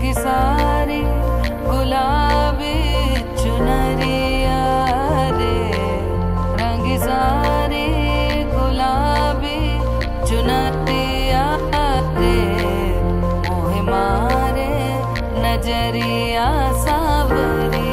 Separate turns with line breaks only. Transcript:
गसारे गुलाब चुनरि आङ्गारे गुलाबी चुन मोहि मा रे नजरिया सावरी।